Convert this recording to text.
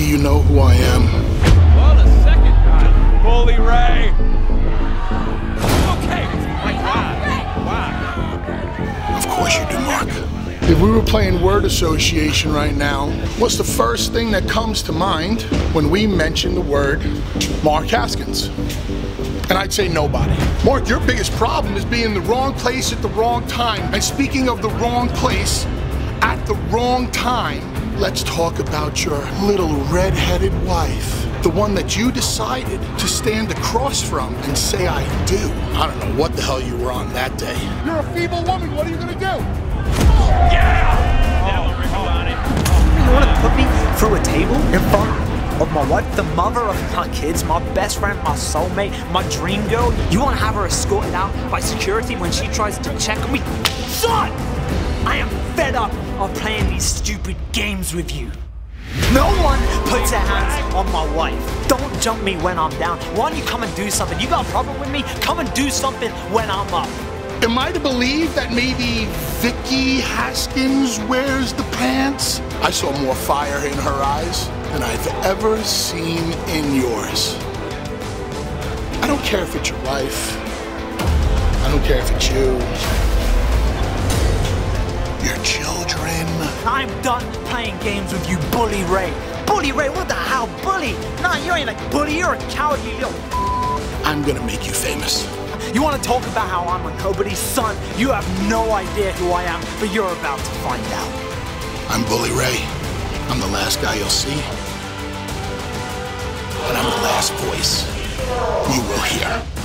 Do you know who I am? Well, second time. Bully Ray. Okay. My God. Wow. Of course you do, Mark. If we were playing word association right now, what's the first thing that comes to mind when we mention the word Mark Haskins? And I'd say nobody. Mark, your biggest problem is being in the wrong place at the wrong time. And speaking of the wrong place at the wrong time, let's talk about your little red-headed wife. The one that you decided to stand across from and say I do. I don't know what the hell you were on that day. You're a feeble woman, what are you gonna do? Yeah! You want to put me through a table in front of my wife, the mother of my kids, my best friend, my soulmate, my dream girl? You want to have her escorted out by security when she tries to check on me? Son! I am fed up of playing these stupid games with you. No one puts their hands on my wife. Don't jump me when I'm down. Why don't you come and do something? You got a problem with me? Come and do something when I'm up. Am I to believe that maybe Vicky Haskins wears the pants? I saw more fire in her eyes than I've ever seen in yours. I don't care if it's your wife. I don't care if it's you. I'm done playing games with you, Bully Ray. Bully Ray, what the hell, Bully? Nah, you ain't a bully, you're a cowardly little. I'm gonna make you famous. You want to talk about how I'm a nobody's son? You have no idea who I am, but you're about to find out. I'm Bully Ray. I'm the last guy you'll see. And I'm the last voice you will hear.